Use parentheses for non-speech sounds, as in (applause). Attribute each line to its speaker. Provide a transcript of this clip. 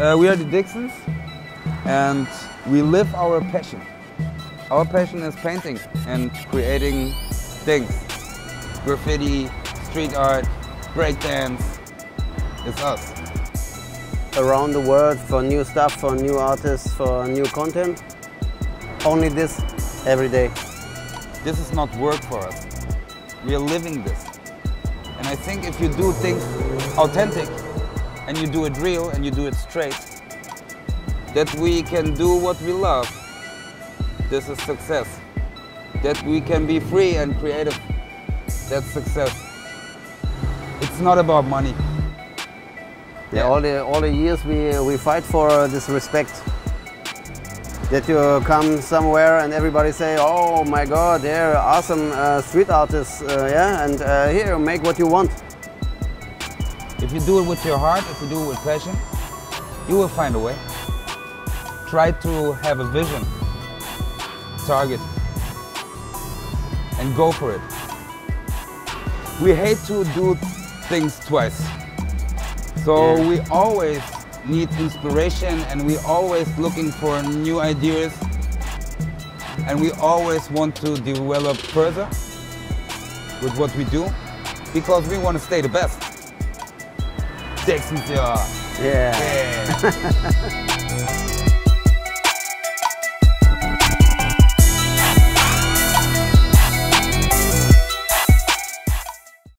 Speaker 1: Uh, we are the Dixons and we live our passion. Our passion is painting and creating things. Graffiti, street art, breakdance, it's us.
Speaker 2: Around the world for new stuff, for new artists, for new content. Only this every day.
Speaker 1: This is not work for us. We are living this. And I think if you do things authentic and you do it real and you do it straight, that we can do what we love, this is success. That we can be free and creative, that's success. It's not about money.
Speaker 2: Yeah, all the all the years we we fight for this respect. That you come somewhere and everybody say, "Oh my God, they're awesome uh, street artists, uh, yeah, and uh, here make what you want."
Speaker 1: If you do it with your heart, if you do it with passion, you will find a way. Try to have a vision, target, and go for it. We hate to do things twice. So
Speaker 2: Yeah.
Speaker 1: we always need inspiration and we always looking for new ideas and we always want to develop further with what we do because we want to stay the best. Dixon's yeah.
Speaker 2: Yeah.
Speaker 1: Yeah. (laughs)